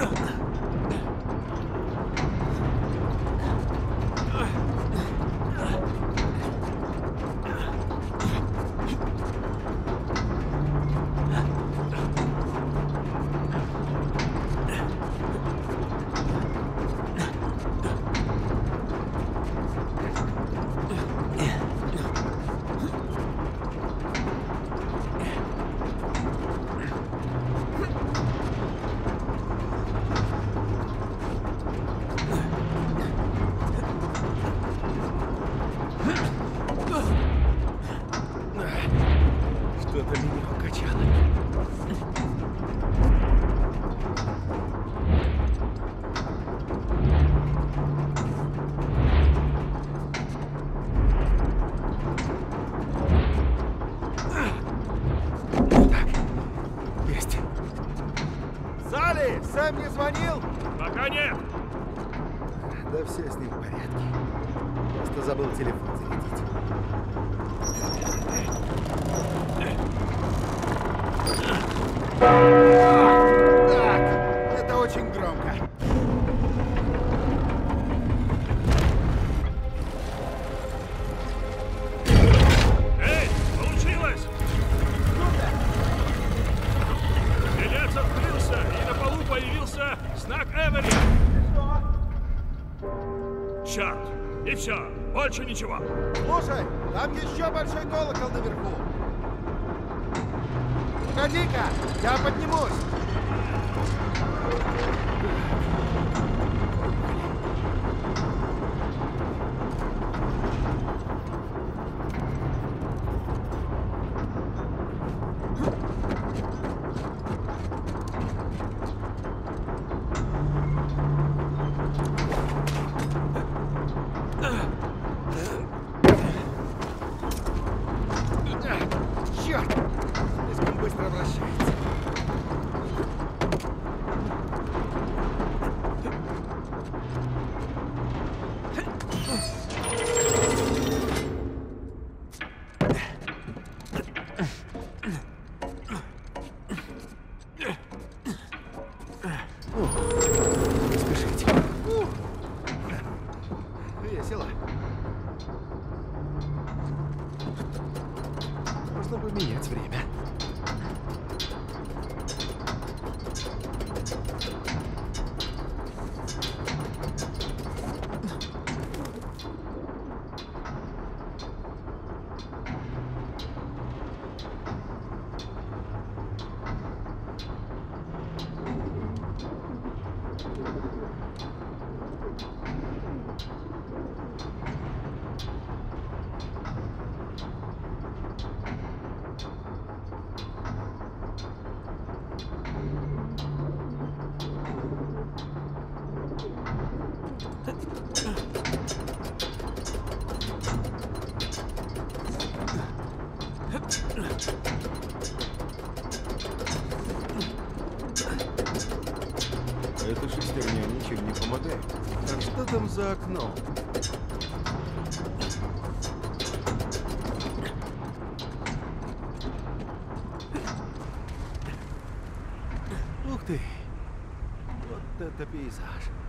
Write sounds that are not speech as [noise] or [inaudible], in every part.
Ugh. Эта шестерня ничем не помогает. Так что там за окном? Ух ты! Вот это пейзаж!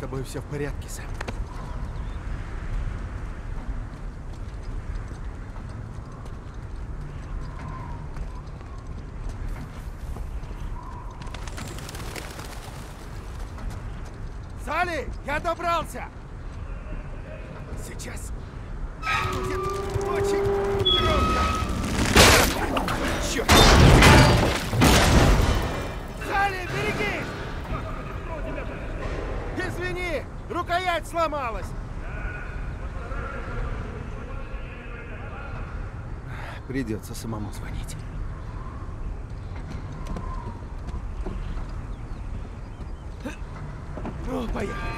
Тобой все в порядке, Сэм. Салли, я добрался! Придется самому звонить. Ну, поехали.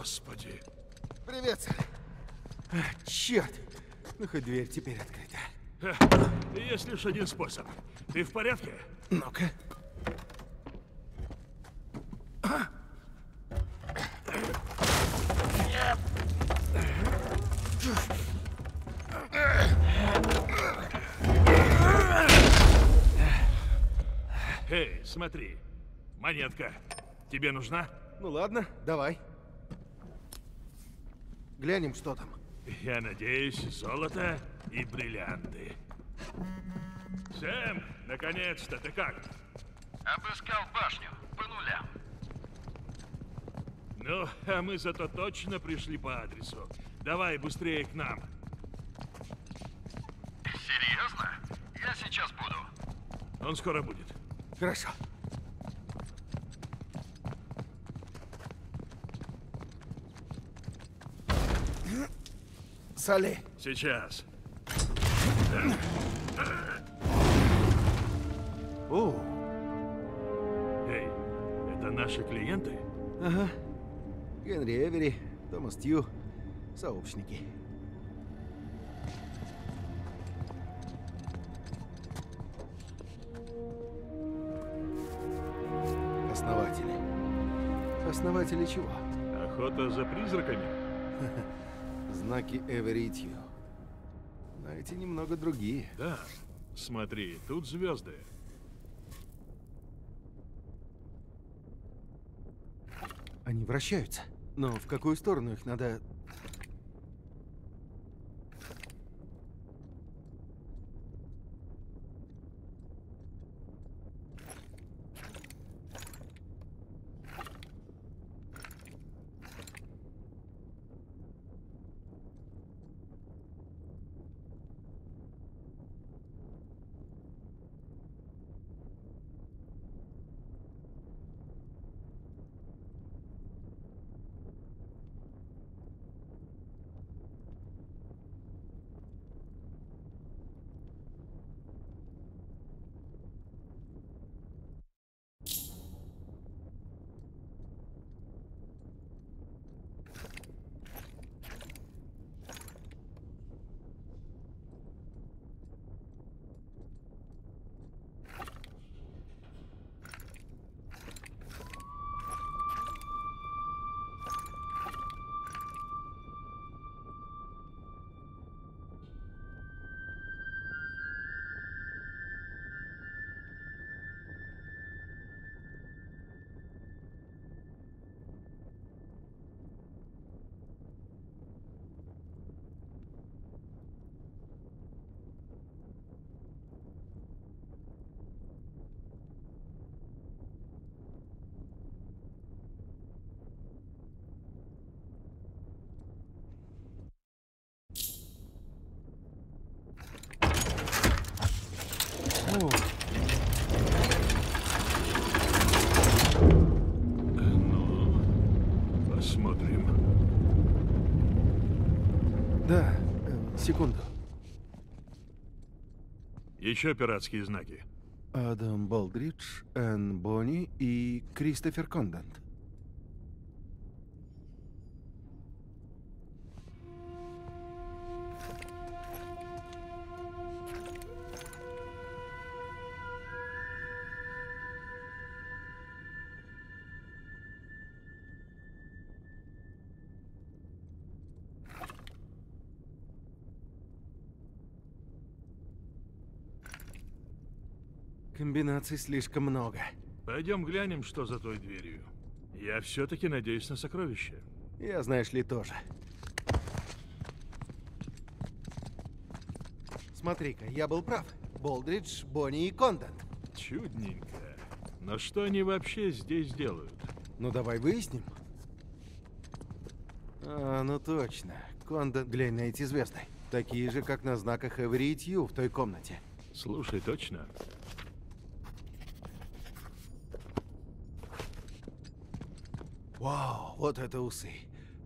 Господи. Привет, Салли. А, Черт! Ну, хоть дверь теперь открыта. Ха, Есть лишь один способ. Ты в порядке? Ну-ка. Эй, смотри. Монетка. Тебе нужна? Ну ладно, давай. Глянем, что там. Я надеюсь, золото и бриллианты. Сэм, наконец-то, ты как? Обыскал башню по нулям. Ну, а мы зато точно пришли по адресу. Давай быстрее к нам. Серьезно? Я сейчас буду. Он скоро будет. Хорошо. Салли, Сейчас. О, Эй, это наши клиенты? ага. Генри Эвери, Томас Тью, сообщники. Основатели. Основатели чего? Охота за призраками? [laughs] Знаки Эвери и Тью. Но эти немного другие. Да. Смотри, тут звезды. Они вращаются. Но в какую сторону их надо... Еще пиратские знаки. Адам Болдридж, Энн Бонни и Кристофер Кондент. Комбинаций слишком много. Пойдем глянем, что за той дверью. Я все-таки надеюсь на сокровище. Я, знаешь ли, тоже. Смотри-ка, я был прав. Болдридж, Бонни и Кондент. Чудненько. Но что они вообще здесь делают? Ну давай выясним. А, ну точно. Кондент, глянь на эти звезды. Такие же, как на знаках Эвери и Тью в той комнате. Слушай, точно? Вау, вот это усы.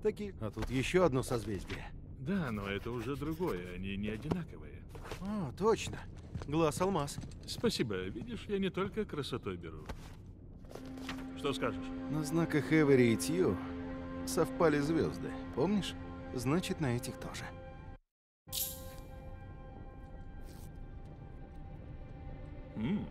Такие... А тут еще одно созвездие. Да, но это уже другое, они не одинаковые. А, точно. Глаз алмаз. Спасибо, видишь, я не только красотой беру. Что скажешь? На знаках Эвери и Тью совпали звезды. Помнишь? Значит, на этих тоже. М,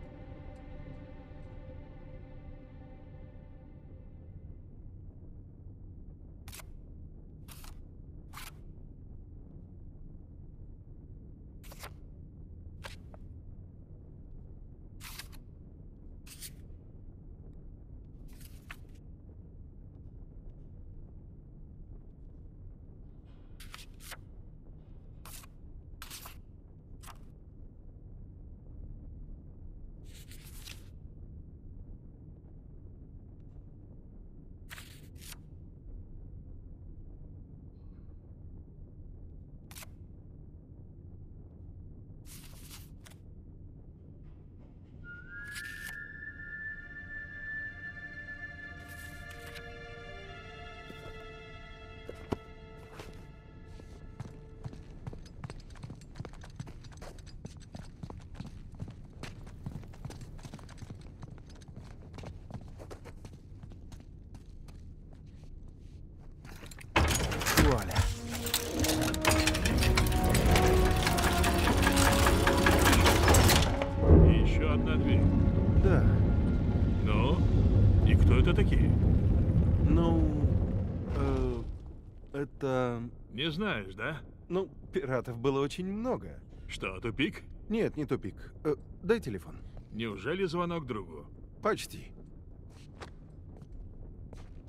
Не знаешь, да? Ну, пиратов было очень много. Что, тупик? Нет, не тупик. Э, дай телефон. Неужели звонок другу? Почти.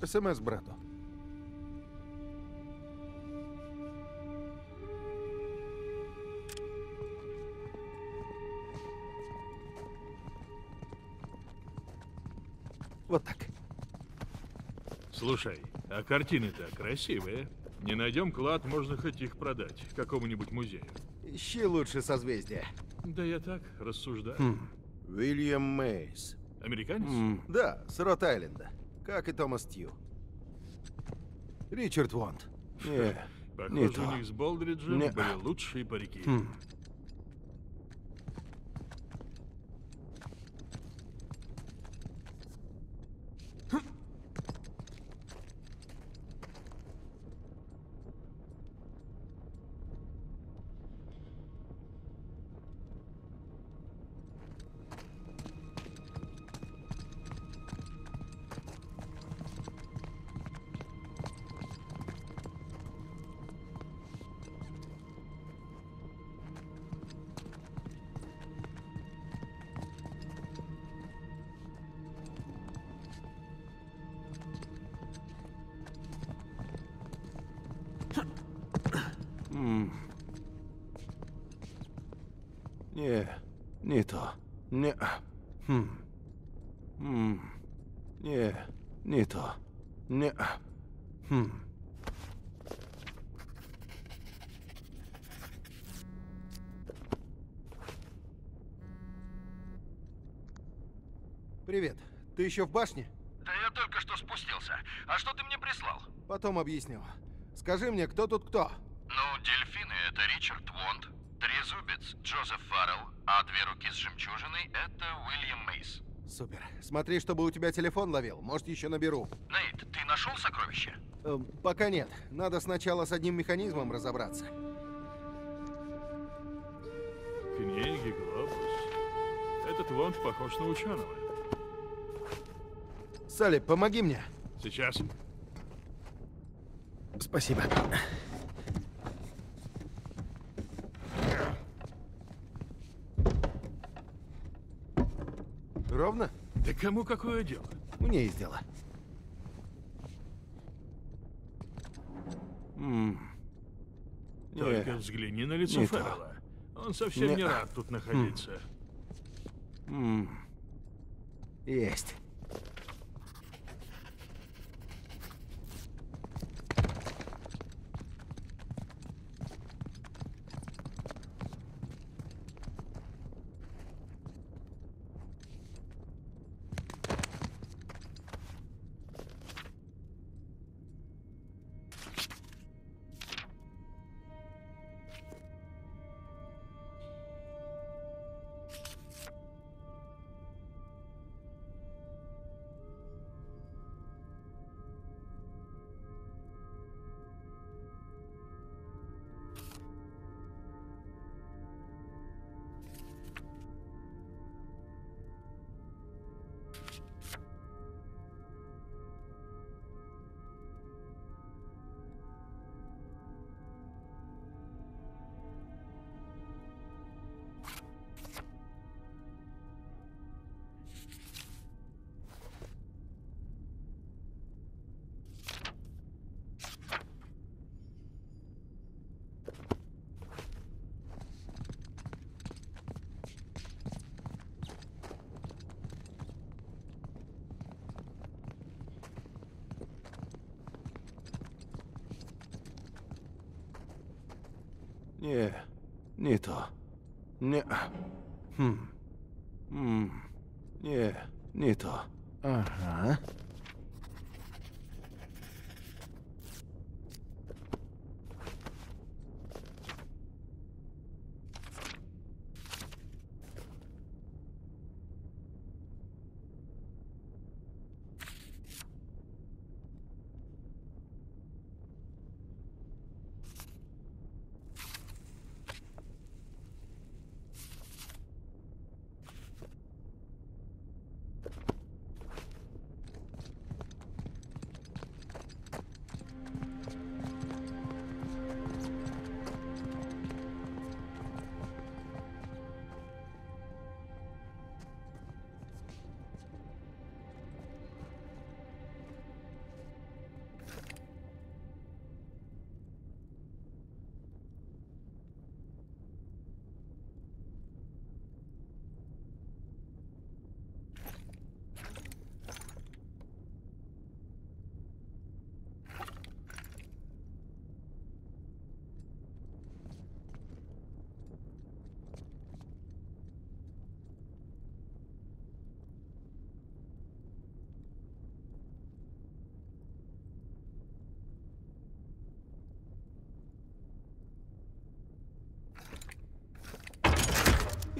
СМС брату. Вот так. Слушай, а картины-то красивые. Не найдем клад, можно хоть их продать какому-нибудь музею. Ищи лучше созвездия. Да я так рассуждаю. Хм. Уильям Мейс. Американец? М, Да, с Рот-Айленда. Как и Томас Тью. Ричард Вонт. Не, не Похоже, то. у них с Болдриджем Не. были лучшие парики. Хм. Не, не то. Не. Хм. М. Не, не то. Не. Хм. Привет. Ты еще в башне? Да я только что спустился. А что ты мне прислал? Потом объясню. Скажи мне, кто тут кто? Ну, дельфины — это Ричард Вонд, трезубец Джозеф Фаррелл, а две руки с жемчужиной — это Уильям Мейс. Супер. Смотри, чтобы у тебя телефон ловил. Может, еще наберу. Нейт, ты нашел сокровище? Эм, пока нет. Надо сначала с одним механизмом разобраться. Книги, глобус. Этот Вонд похож на ученого. Салли, помоги мне. Сейчас. Спасибо. Ровно? Да кому какое дело? Мне есть дело. М. Только Не. взгляни на лицо не. Феррелла. Он совсем не Не. рад тут находиться. М. Есть. Не, не то. Не. Хм. М. Не, не то.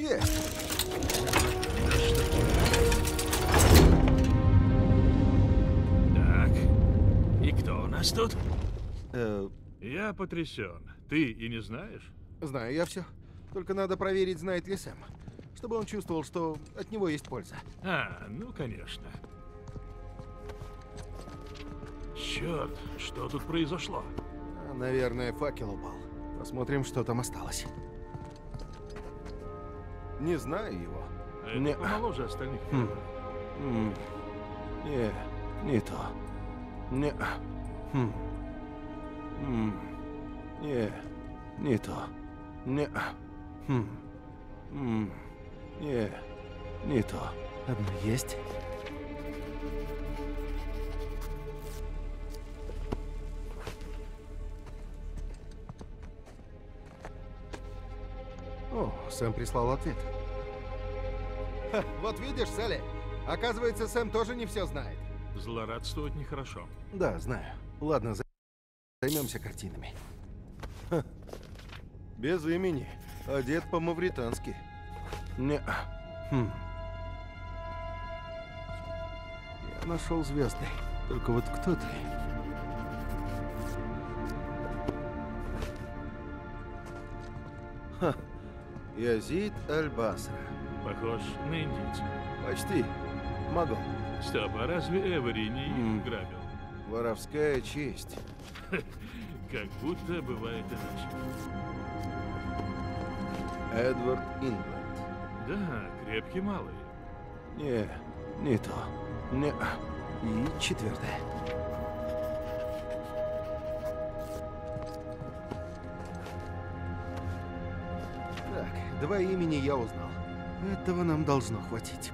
Есть. Так. И кто у нас тут? Э, Я потрясен. Ты и не знаешь? знаю я все. Только надо проверить, знает ли Сэм. Чтобы он чувствовал, что от него есть польза. А, ну конечно. Черт, что тут произошло? Наверное, факел упал. Посмотрим, что там осталось. Не знаю его. А это Не- помоложе остальных. Хм. М, Не, не то. Не. Хм. Не, не то. Не. Хм. Не, не то. Одно есть. Сэм прислал ответ. Ха, вот видишь, Салли, Оказывается, Сэм тоже не все знает. Злорадствовать нехорошо. Да, знаю. Ладно, за- займемся картинами. Ха. Без имени. Одет по-мавритански. Не. Хм. Я нашел звездный. Только вот кто ты? Ха. Язид Аль-Басра. Похож на индийца. Почти. Могу. Стоп, а разве Эвери не М. грабил? Воровская честь. [laughs] Как будто бывает иначе. Эдвард Ингланд. Да, крепкий малый. Не, не то. Не. И четвертое. Два имени я узнал. Этого нам должно хватить.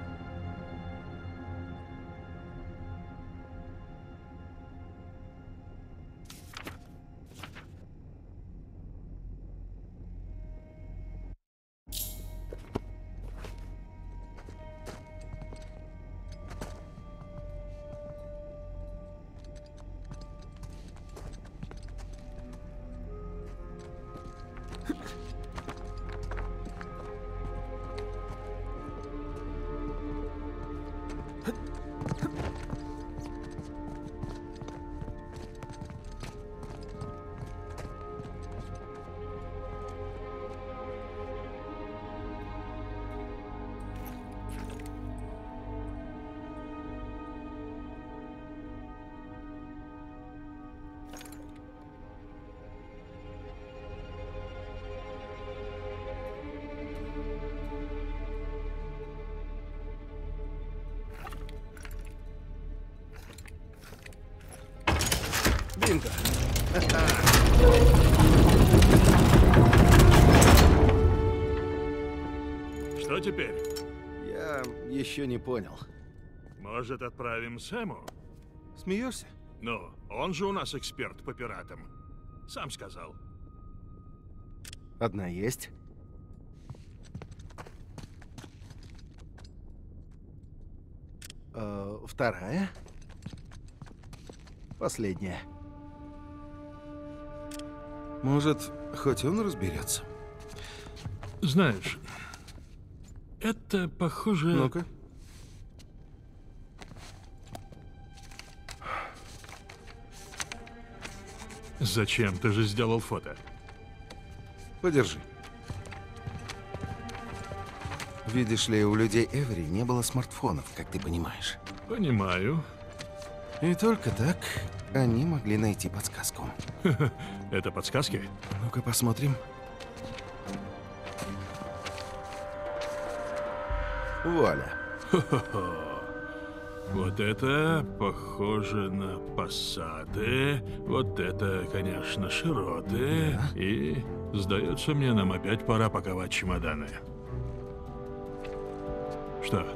Бинго. Что теперь? Я еще не понял. Может, отправим Сэму? Смеешься? Ну, он же у нас эксперт по пиратам. Сам сказал. Одна есть. Э, вторая. Последняя. Может, хоть он разберется? Знаешь, это похоже... Ну-ка. Зачем? Ты же сделал фото. Подержи. Видишь ли, у людей Эвери не было смартфонов, как ты понимаешь. Понимаю. И только так они могли найти подсказку. [laughs] Это подсказки? Ну-ка посмотрим. Вуаля. Вот это похоже на пассаты. Вот это, конечно, широты. И, сдается мне, нам опять пора паковать чемоданы. Что?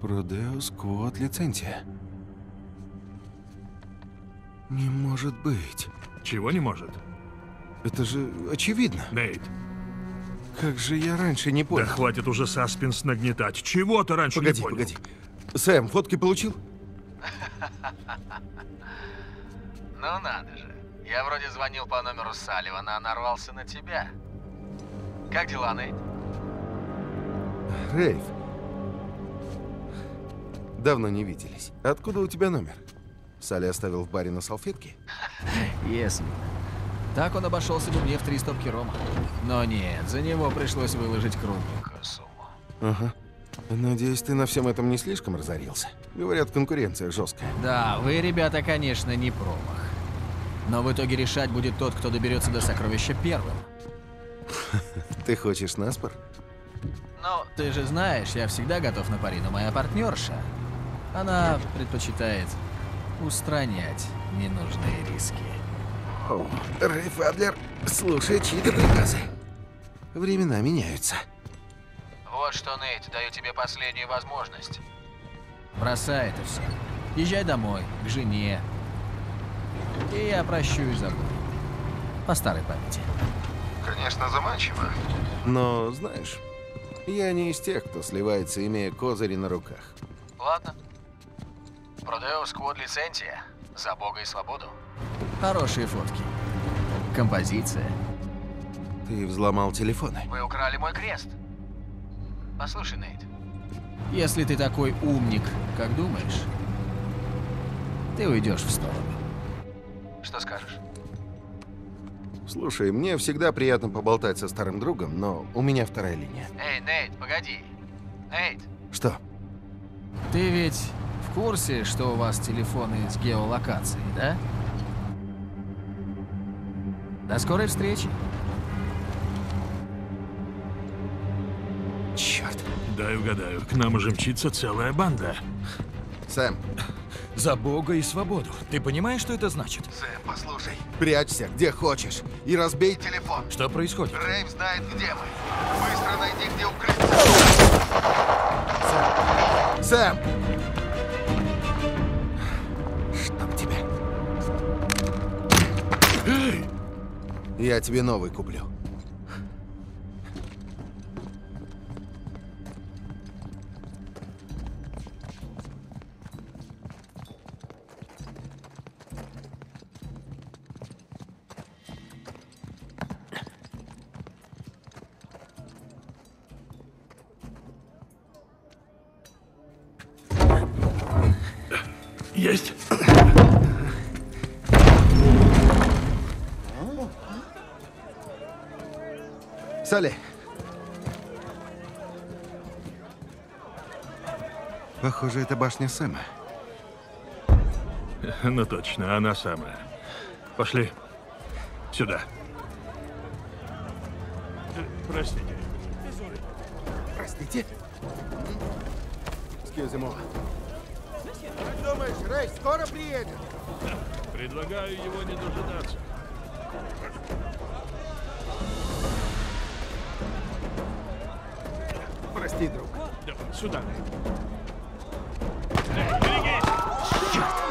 Продеус Квот лицензия. Не может быть. Чего не может? Это же очевидно. Нейт, Как же я раньше не да понял. хватит уже саспенс нагнетать. Чего ты раньше погоди, не понял? погоди. Сэм, фотки получил? [laughs] Ну надо же. Я вроде звонил по номеру Салливана, а нарвался на тебя. Как дела, Нейт? Рейв. Давно не виделись. Откуда у тебя номер? Салли оставил в баре на салфетке? Если. Так он обошелся бы мне в три стопки рома. Но нет, за него пришлось выложить кругленькую сумму. Ага. Надеюсь, ты на всем этом не слишком разорился. Говорят, конкуренция жесткая. Да, вы, ребята, конечно, не промах. Но в итоге решать будет тот, кто доберется до сокровища первым. [laughs] Ты хочешь наспор? Ну, ты же знаешь, я всегда готов на пари, но моя партнерша, она предпочитает устранять ненужные риски. О, Рейф Адлер слушай чьи-то приказы. Времена меняются. Вот что, Нейт, даю тебе последнюю возможность. Бросай это все. Езжай домой, к жене. И я прощу и забуду. По старой памяти. Конечно, заманчиво. Но, знаешь, Я не из тех, кто сливается, имея козыри на руках. Ладно. Продаю сквад лицензия. За бога и свободу. Хорошие фотки. Композиция. Ты взломал телефоны. Вы украли мой крест. Послушай, Нейт. Если ты такой умник, как думаешь, ты уйдешь в сторону. Что скажешь? Слушай, мне всегда приятно поболтать со старым другом, но у меня вторая линия. Эй, Нейт, погоди. Нейт, Что? ты ведь курсе, что у вас телефоны с геолокацией, да? До скорой встречи. Черт. Дай угадаю, к нам уже мчится целая банда. Сэм, За бога и свободу. Ты понимаешь, что это значит? Сэм, послушай. прячься где хочешь и разбей Телефон. Что происходит? Рейв знает, где мы. Быстро найди, где укрыться. Сэм! Чтоб Я тебе новый куплю. Салли. Похоже, это башня Сэма. [laughs] Ну точно, она самая. Пошли. Сюда. Простите. Простите? Excuse Как думаешь, Рэй скоро приедет? Предлагаю его не дожидаться. Сюда. Коля,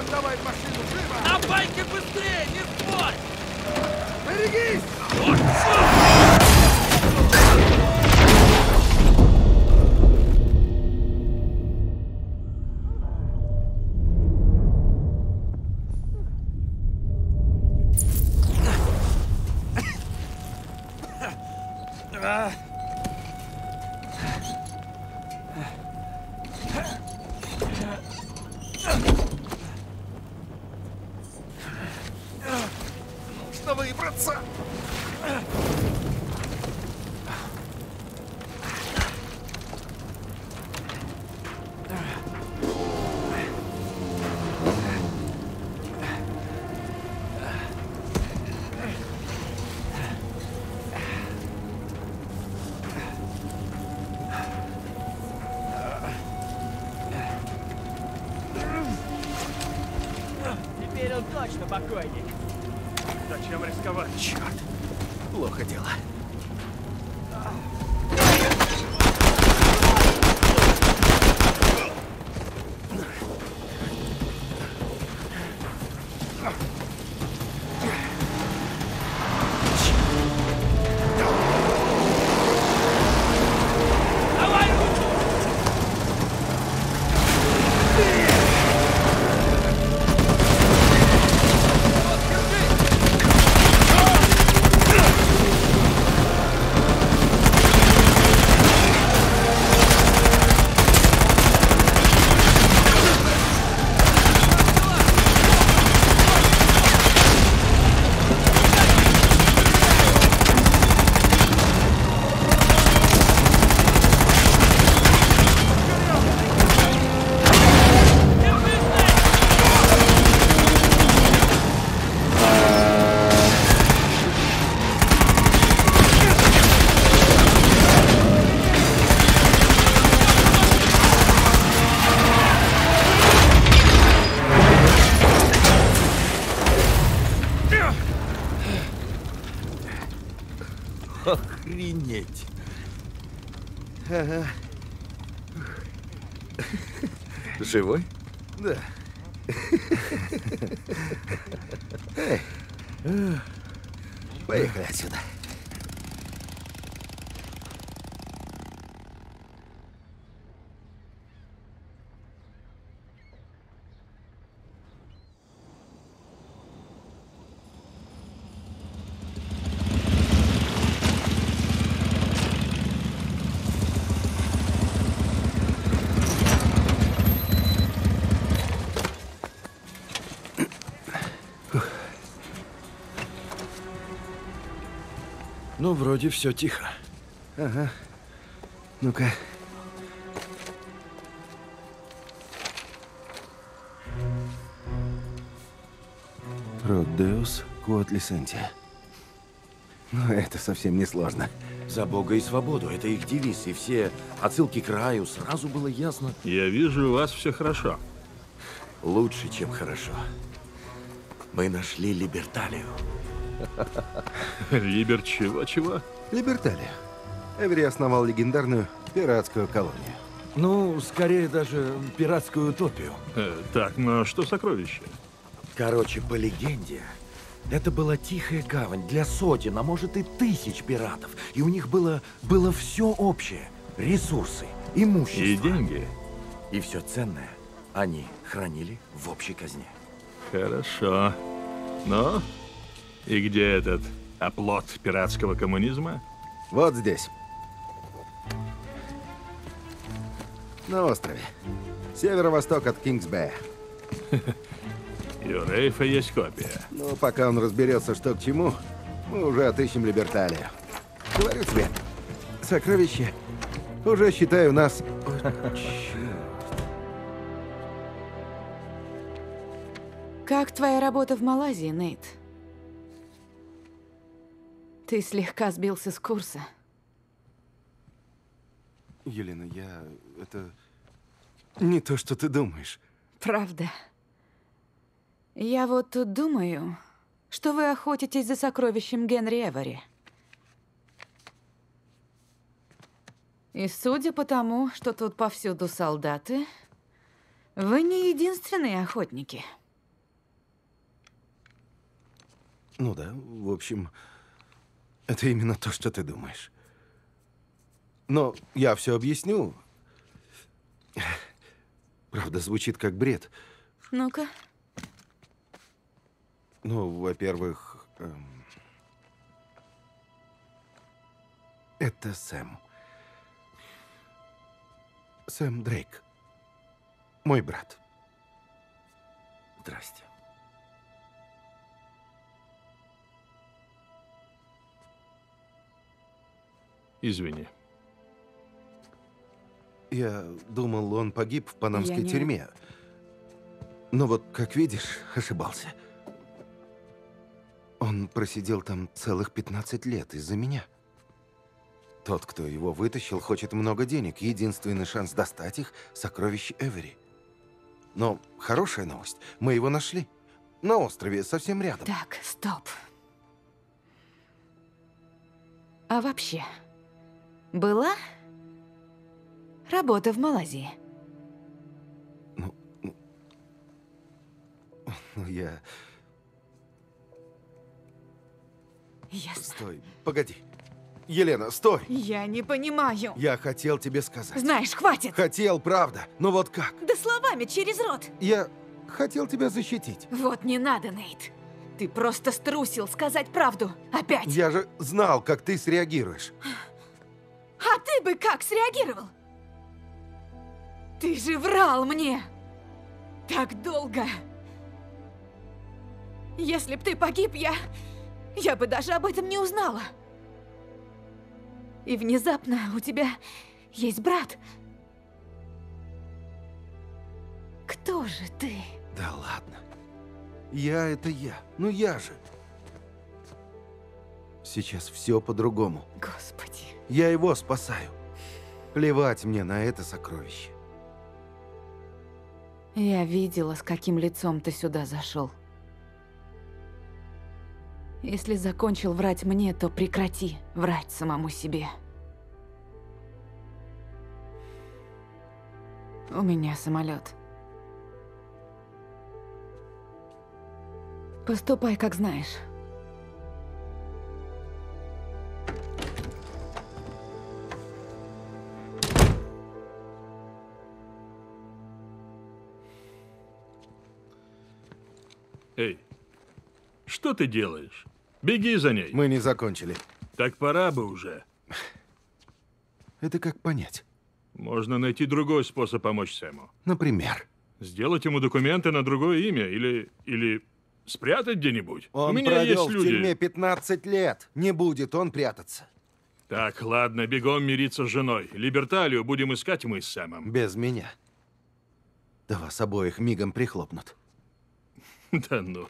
Сэм, давай машину, живо! На байке быстрее, не спорь! Берегись! Вот, Живой? да. Эй. Поехали отсюда. Ну, вроде все тихо. Ага. Ну-ка. Продеус Куот Лисентия. Ну, это совсем не сложно. За Бога и свободу. Это их девиз. И все отсылки к раю. Сразу было ясно. Я вижу, у вас все хорошо. Лучше, чем хорошо. Мы нашли Либерталию. Либер чего-чего? Либерталия. Эвери основал легендарную пиратскую колонию. Ну, скорее даже пиратскую утопию. Э, так, но что сокровище? Короче, по легенде, это была тихая гавань для сотен, а может и тысяч пиратов. И у них было, было все общее. Ресурсы, имущество. И деньги? И все ценное они хранили в общей казне. Хорошо. Но и где этот оплот пиратского коммунизма? Вот здесь. На острове. Северо-восток от Кингсбэя. [laughs] И у Рейфа есть копия. Но пока он разберется, что к чему, мы уже отыщем Либерталию. Говорю тебе, сокровище уже, считаю, нас... Как твоя работа в Малайзии, Нейт? Ты слегка сбился с курса. Елена, я... Это... Не то, что ты думаешь. Правда. Я вот тут думаю, что вы охотитесь за сокровищем Генри Эвери. И судя по тому, что тут повсюду солдаты, вы не единственные охотники. Ну да, в общем, это именно то, что ты думаешь. Но я все объясню. Правда, звучит как бред. Ну-ка, Ну, во-первых, эм, это Сэм. Сэм Дрейк. Мой брат. Здрасте. Извини. Я думал, он погиб в панамской Я не- тюрьме. Но вот, как видишь, ошибался. Он просидел там целых 15 лет из-за меня. Тот, кто его вытащил, хочет много денег. Единственный шанс достать их – сокровище Эвери. Но хорошая новость – мы его нашли. на острове, совсем рядом. Так, стоп. А вообще, была работа в Малайзии? Ну, я... Ясно. Стой, погоди. Елена, стой! Я не понимаю. Я хотел тебе сказать. Знаешь, хватит. Хотел, правда. Но вот как? Да словами через рот. Я хотел тебя защитить. Вот не надо, Нейт. Ты просто струсил сказать правду. Опять. Я же знал, как ты среагируешь. А ты бы как среагировал? Ты же врал мне. Так долго. Если б ты погиб, я... Я бы даже об этом не узнала. И внезапно у тебя есть брат. Кто же ты? Да ладно. Я это я. Ну я же. Сейчас все по-другому. Господи. Я его спасаю. Плевать мне на это сокровище. Я видела, с каким лицом ты сюда зашел. Если закончил врать мне, то прекрати врать самому себе. У меня самолет. Поступай, как знаешь. Что ты делаешь? Беги за ней. Мы не закончили. Так пора бы уже. Это как понять? Можно найти другой способ помочь Сэму. Например, Сделать ему документы на другое имя или... или спрятать где-нибудь. он У меня провел есть в люди. тюрьме 15 лет. Не будет он прятаться. Так, ладно, бегом мириться с женой. Либерталию будем искать мы с Сэмом. Без меня. Да вас обоих мигом прихлопнут. [laughs] Да ну.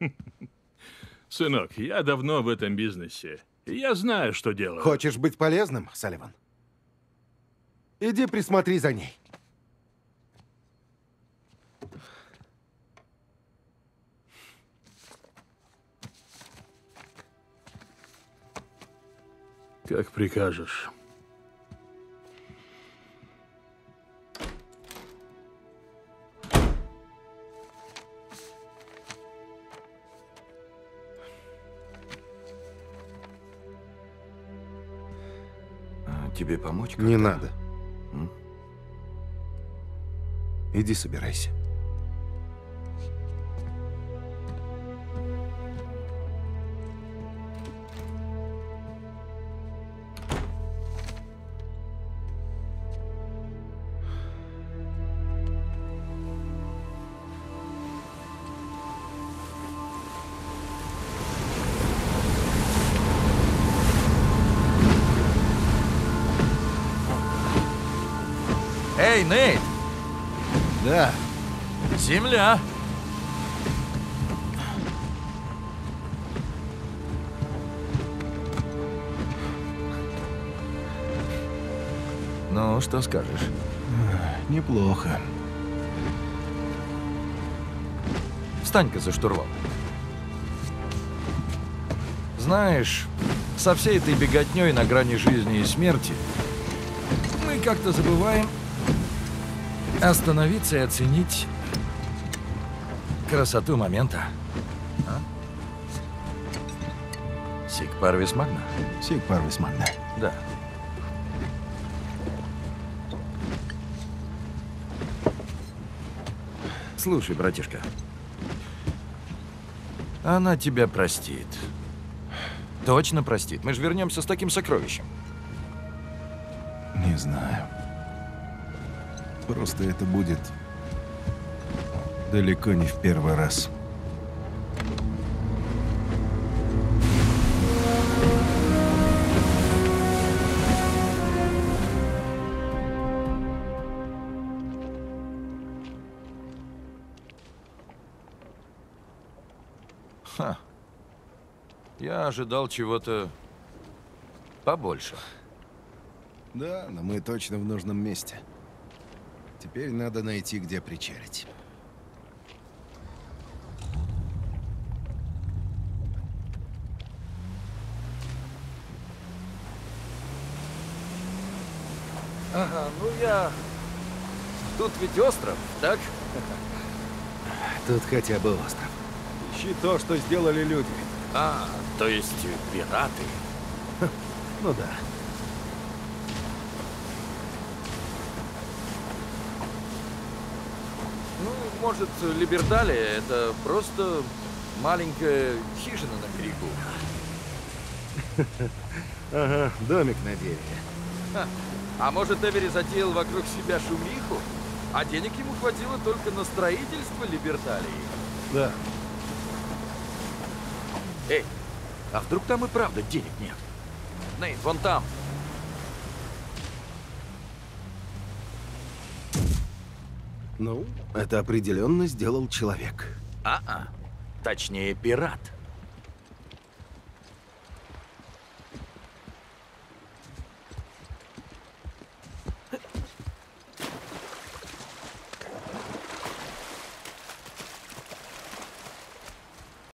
[laughs] Сынок, я давно в этом бизнесе. Я знаю, что делаю. Хочешь быть полезным, Салливан? Иди присмотри за ней. Как прикажешь. Тебе помочь? Не надо. М? Иди собирайся. Что скажешь? Неплохо. Встань-ка за штурвал. Знаешь, со всей этой беготней на грани жизни и смерти мы как-то забываем остановиться и оценить красоту момента. А? Сик парвис магна? Сик парвис магна. Да. Слушай, братишка. Она тебя простит. Точно простит. Мы же вернемся с таким сокровищем. Не знаю. Просто это будет далеко не в первый раз. Я ожидал чего-то побольше. Да, но мы точно в нужном месте. Теперь надо найти, где причалить. Ага, ну я... Тут ведь остров, так? Тут хотя бы остров. Ищи то, что сделали люди. А, то есть пираты. Ну да. Ну, может, Либерталия — это просто маленькая хижина на берегу. [laughs] Ага, домик на дереве. Ха. А может, Эвери затеял вокруг себя шумиху, а денег ему хватило только на строительство Либерталии? Да. Эй, а вдруг там и правда денег нет? Нейт, вон там. Ну, это определенно сделал человек. А-а. Точнее, пират.